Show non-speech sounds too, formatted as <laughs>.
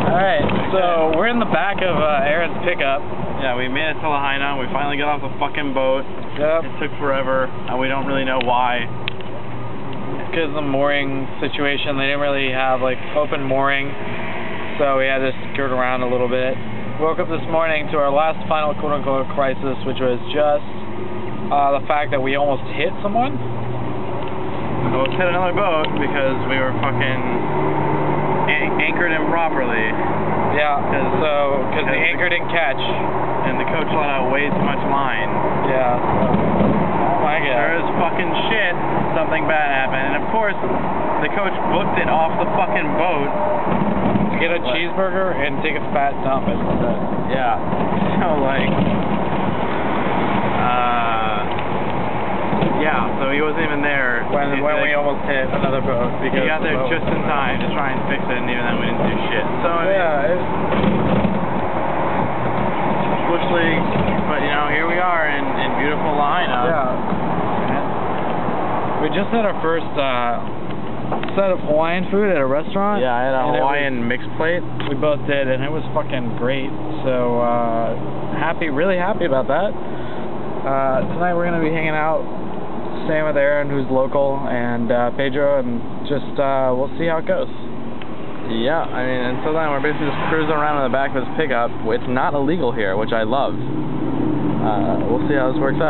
Alright, so we're in the back of uh, Aaron's pickup. Yeah, we made it to Lahaina. We finally got off the fucking boat. Yep. It took forever, and we don't really know why. Because the mooring situation, they didn't really have like open mooring, so we had to skirt around a little bit. Woke up this morning to our last final quote unquote crisis, which was just uh, the fact that we almost hit someone. We Almost hit another boat because we were fucking anchored improperly, Yeah, Cause- so because the cause the- anchor didn't catch. and the coach let out way too much line. Yeah. So, oh my Sure as fucking shit, something bad happened. And of course, the coach booked it off the fucking boat. To get a cheeseburger and take a fat dump. Yeah. <laughs> So like, uh, yeah. So he wasn't even there. When He- when we almost hit another boat because he got there just in time to try and fix it, and even then we didn't do shit. So I mean, Yeah. It, bush league, but you know, here we are in, in beautiful Lahaina. yeah. We just had our first uh, set of Hawaiian food at a restaurant. Yeah, I had a and it was- Hawaiian mixed plate. We both did, and it was fucking great. So uh, happy, really happy about that. Uh, tonight we're gonna be hanging out, staying with Aaron, who's local, and uh, Pedro, and just uh, we'll see how it goes. Yeah, I mean, until then, we're basically just cruising around in the back of his pickup. It's not illegal here, which I love. Uh, we'll see how this works out.